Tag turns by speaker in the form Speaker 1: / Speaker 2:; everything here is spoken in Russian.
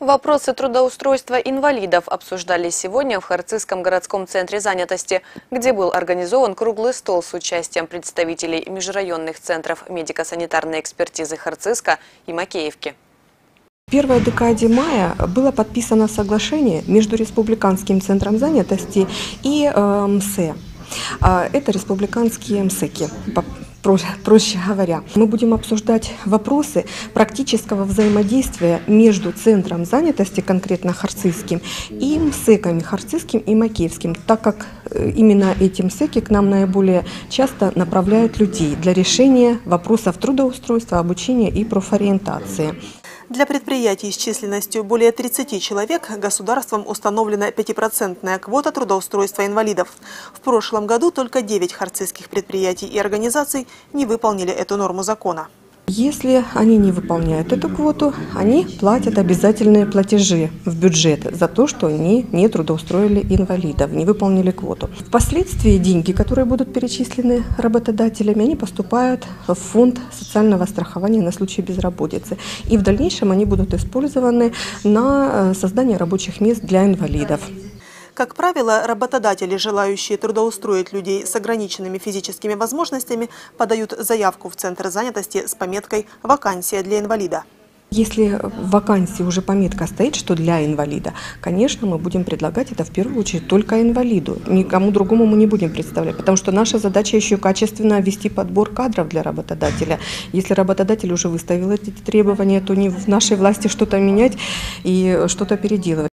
Speaker 1: Вопросы трудоустройства инвалидов обсуждались сегодня в Харцизском городском центре занятости, где был организован круглый стол с участием представителей межрайонных центров медико-санитарной экспертизы Харцизска и Макеевки.
Speaker 2: В первой декаде мая было подписано соглашение между Республиканским центром занятости и э, МСЭ. А, Это республиканские МСЭКи, проще говоря. Мы будем обсуждать вопросы практического взаимодействия между центром занятости, конкретно Харцизским, и МСЭКами Харцизским и Макеевским, так как э, именно эти МСЭКи к нам наиболее часто направляют людей для решения вопросов трудоустройства, обучения и профориентации.
Speaker 3: Для предприятий с численностью более 30 человек государством установлена 5% квота трудоустройства инвалидов. В прошлом году только 9 харцизских предприятий и организаций не выполнили эту норму закона.
Speaker 2: Если они не выполняют эту квоту, они платят обязательные платежи в бюджет за то, что они не трудоустроили инвалидов, не выполнили квоту. Впоследствии деньги, которые будут перечислены работодателями, они поступают в фонд социального страхования на случай безработицы. И в дальнейшем они будут использованы на э, создание рабочих мест для инвалидов.
Speaker 3: Как правило, работодатели, желающие трудоустроить людей с ограниченными физическими возможностями, подают заявку в Центр занятости с пометкой «Вакансия для инвалида».
Speaker 2: Если в вакансии уже пометка стоит, что для инвалида, конечно, мы будем предлагать это в первую очередь только инвалиду. Никому другому мы не будем представлять, потому что наша задача еще качественно вести подбор кадров для работодателя. Если работодатель уже выставил эти требования, то не в нашей власти что-то менять и что-то переделывать.